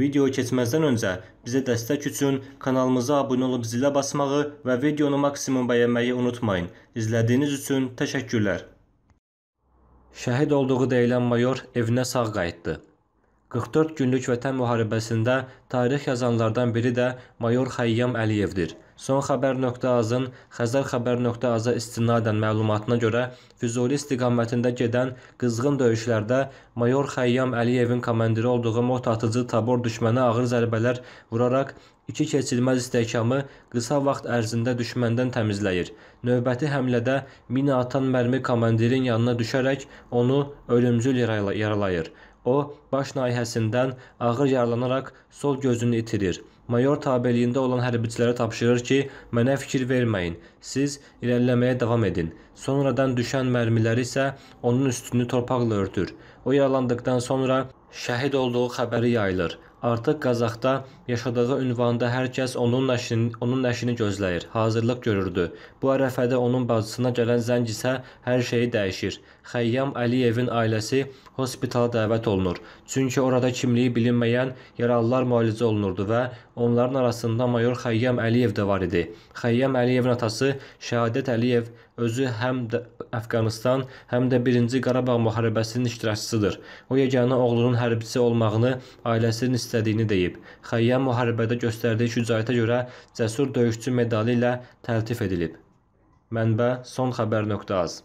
Videoya keçməzdən öncə bizə dəstək üçün kanalımıza abunə olub zilə basmağı və videonu maksimum bəyənməyi unutmayın. İzlədiyiniz üçün təşəkkürlər. Şəhid olduğu deyilən mayor evinə sağ qayıtdı. 44 günlük Vətən müharibəsində tarix yazanlardan biri də mayor Xəyyam Əliyevdir. Son xəbər.azın Xəzər xəbər.aza istinadən məlumatına görə Füzuli istiqamətində gedən qızğın döyüşlərdə mayor Xəyyam Əliyevin komandiri olduğu mot atıcı tabor düşmənə ağır zərbələr vuraraq iki keçilməz istehkamı qısa vaxt ərzində düşməndən təmizləyir. Növbəti həmlədə mina atan mərmi komandirin yanına düşərək onu ölümcül yaralayır. O, baş nahiyəsindən ağır yaralanaraq sol gözünü itirir. Mayor tabeliyində olan hərbiçilərə tapşırır ki, mənə fikir verməyin, siz irəliləməyə davam edin. Sonradan düşən mərmilər isə onun üstünü torpaqla örtür. O yaralandıqdan sonra şəhid olduğu xəbəri yayılır. Artıq Qazaxda yaşadığı ünvanda hər kəs onun nəşini, onun nəşini gözləyir, hazırlıq görürdü. Bu ərəfədə onun bacısına gələn zəng isə hər şeyi dəyişir. Xəyyam Əliyevin ailəsi hospitala dəvət olunur. Çünki orada kimliyi bilinməyən yaralılar müalicə olunurdu və onların arasında mayor Xəyyam Əliyev də var idi. Xəyyam Əliyevin atası Şəhadət Əliyev özü həm də Əfqanıstan, həm də 1-ci Qarabağ müharibəsinin iştirakçısıdır. O yeganə oğlunun hərbiçi olmağını ailəsinin istədiyini deyib. Xəyyam müharibədə göstərdiyi şücaətə görə Cəsur döyüşçü medalı ilə təltif edilib. Mənbə sonxəbər.az